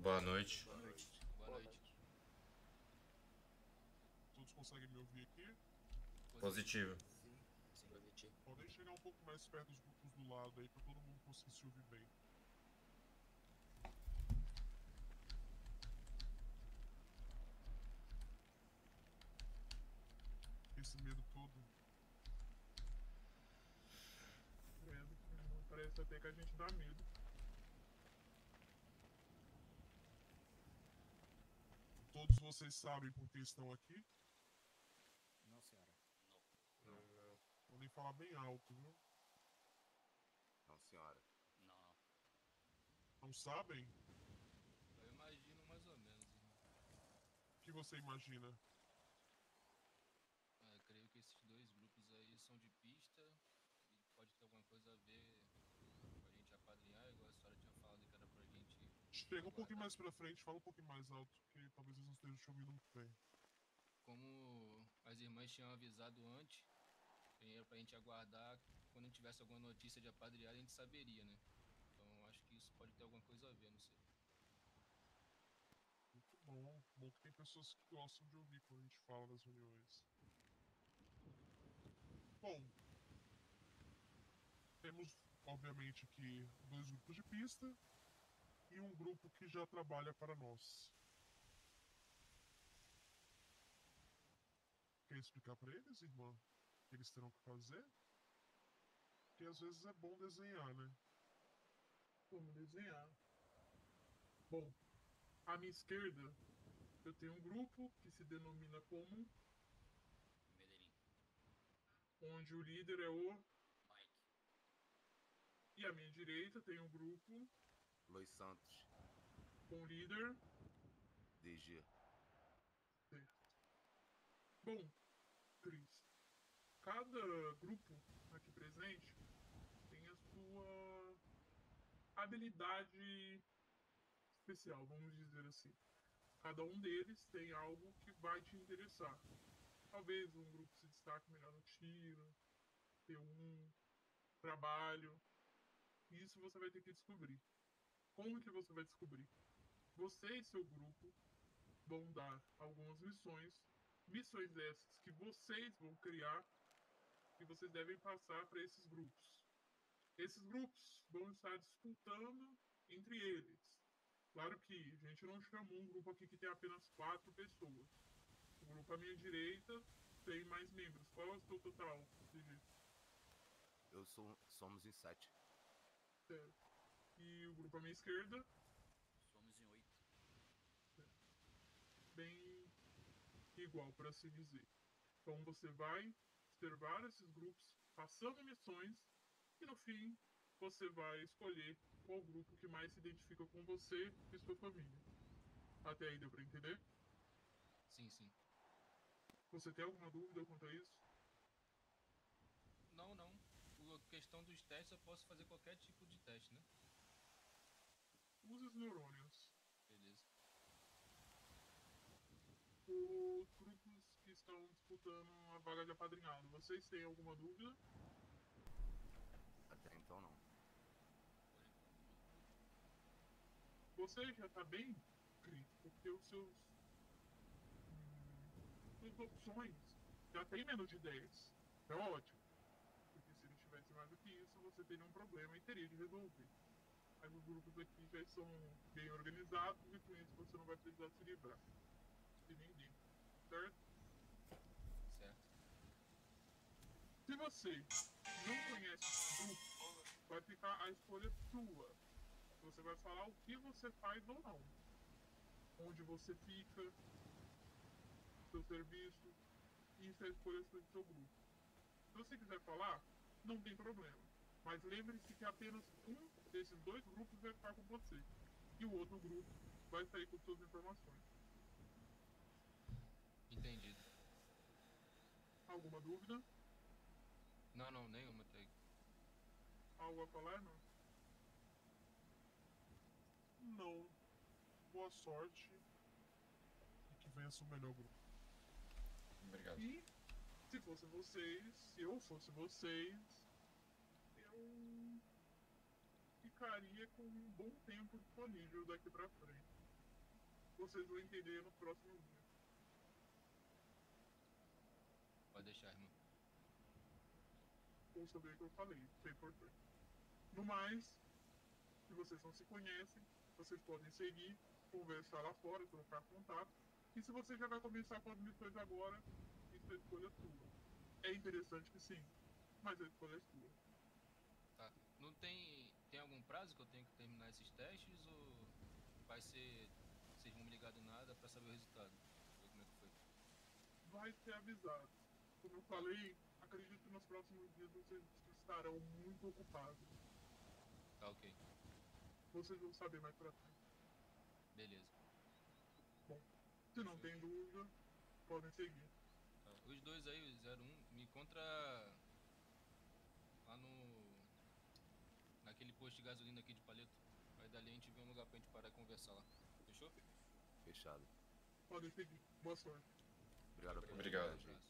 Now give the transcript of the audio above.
boa noite. Boa noite. Boa noite. Todos conseguem me ouvir aqui? Positivo. Sim, sim. Positivo. Podem chegar um pouco mais perto dos grupos do lado aí pra todo mundo conseguir se ouvir bem. Esse medo todo. Medo. Parece até que a gente dá medo. Todos vocês sabem por que estão aqui? Não, senhora. Não. Podem falar bem alto, viu? Não, senhora. Não, não. Não sabem? Eu imagino mais ou menos. né? O que você imagina? É, creio que esses dois grupos aí são de pista e pode ter alguma coisa a ver com a gente apadrinhar, igual a senhora tinha falado que era pra Chega um pouquinho mais pra frente, fala um pouquinho mais alto, que talvez eles não estejam te ouvindo muito bem. Como as irmãs tinham avisado antes, era pra gente aguardar quando a gente tivesse alguma notícia de apadrear, a gente saberia, né? Então acho que isso pode ter alguma coisa a ver, não sei. Muito bom. Bom que tem pessoas que gostam de ouvir quando a gente fala nas reuniões. Bom. Temos, obviamente, aqui dois grupos de pista e um grupo que já trabalha para nós. Quer explicar para eles, irmã, o que eles terão que fazer? Porque às vezes é bom desenhar, né? Vamos desenhar. Bom, à minha esquerda eu tenho um grupo que se denomina como Medellín. onde o líder é o Mike. e à minha direita tem um grupo Luiz Santos. com o líder DG. Bom, Cris, cada grupo aqui presente tem a sua habilidade especial, vamos dizer assim. Cada um deles tem algo que vai te interessar. Talvez um grupo se destaque melhor no tiro, ter um trabalho. Isso você vai ter que descobrir. Como que você vai descobrir? Você e seu grupo vão dar algumas missões missões essas que vocês vão criar e vocês devem passar para esses grupos. Esses grupos vão estar disputando entre eles. Claro que a gente não chamou um grupo aqui que tem apenas quatro pessoas. O grupo à minha direita tem mais membros. Qual é o seu total, DG? Eu sou. Somos em sete. Certo. E o grupo à minha esquerda, Somos em oito. bem igual, por assim dizer. Então você vai observar esses grupos passando missões e no fim você vai escolher qual grupo que mais se identifica com você e sua família. Até aí deu pra entender? Sim, sim. Você tem alguma dúvida quanto a isso? Não, não. A questão dos testes eu posso fazer qualquer tipo de teste, né? Use os neurônios. Beleza. Os grupos que estão disputando a vaga de apadrinhado, vocês têm alguma dúvida? Até então não. Você já tá bem crítico, porque os seus. Hum, suas opções já tem menos de 10. É ótimo. Porque se ele tivesse mais do que isso, você teria um problema e teria de resolver. Mas os grupos aqui já são bem organizados e com isso você não vai precisar se livrar. De ninguém. Certo? Certo. Se você não conhece o grupo, vai ficar a escolha sua. Você vai falar o que você faz ou não. Onde você fica, seu serviço, isso é a escolha do seu grupo. Se você quiser falar, não tem problema. Mas lembre-se que apenas um desses dois grupos vai ficar com você. E o outro grupo vai sair com suas informações. Entendido. Alguma dúvida? Não, não, nenhuma aí. Algo a falar? Não. Não. Boa sorte. E que vença o melhor grupo. Obrigado. E se fosse vocês, se eu fosse vocês, com um bom tempo disponível daqui pra frente. Vocês vão entender no próximo dia. Pode deixar, irmão. Ou saber o que eu falei, isso é importante. No mais, se vocês não se conhecem, vocês podem seguir, conversar lá fora, trocar contato. E se você já vai começar com as missões agora, isso é escolha sua. É interessante que sim, mas a escolha é sua. Tá. Não tem. Tem algum prazo que eu tenho que terminar esses testes ou vai ser. Vocês vão me ligar do nada pra saber o resultado? Ver como é que foi. vai ser avisado. Como eu falei, acredito que nos próximos dias vocês estarão muito ocupados. Tá ok. Vocês vão saber mais pra frente. Beleza. Se não tem dúvida, podem seguir. Tá. Os dois aí, o 01, me encontra lá no. naquele posto de gasolina aqui de paleta. Aí dali a gente vê um lugar pra gente parar e conversar lá. Fechou? Fechado. Podem seguir. Boa sorte. Obrigado Obrigado. Abraço.